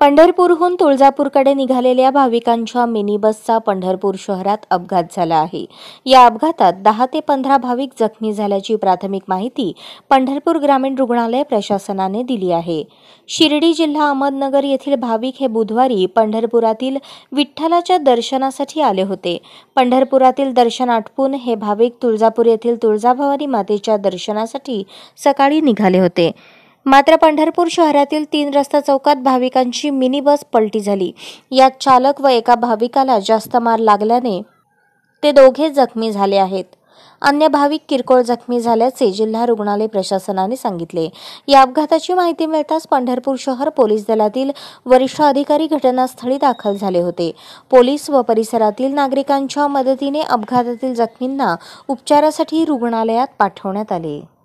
पंढरपूरहून तुळजापूरकडे निघालेल्या भाविकांच्या मिनी बसचा पंढरपूर शहरात अपघात झाला आहे. या अपघातात दहा ते पंधरा भाविक जखमी झाल्याची प्राथमिक माहिती पंढरपूर ग्रामीण रुग्णालय प्रशासनाने दिली आहे. शिर्डी जिल्हा अहमदनगर येथील भाविक हे बुधवारी पंढरपुरातील विठ्ठलाच्या दर्शनासाठी आले होते. पंढरपुरातील दर्शन आटपून हे भाविक तुळजापूर येथील तुळजाभवानी मातेच्या दर्शनासाठी सकाळी निघाले होते. मात्र पंढरपूर शहरातील तीन रस्ता चौकात भाविकांची मिनी बस पलटी झाली. यात चालक व एका भाविकाला जास्त मार लागल्याने ते दोघे जखमी झाले आहेत. अन्य भाविक किरकोळ जखमी झाल्याचे जिल्हा रुग्णालय प्रशासनाने सांगितले. या अपघाताची माहिती मिळताच पंढरपूर शहर पोलीस दलातील वरिष्ठ अधिकारी घटनास्थळी दाखल झाले होते. पोलीस व परिसरातील नागरिकांच्या मदतीने अपघातातील जखमींना उपचारासाठी रुग्णालयात पाठवण्यात आले.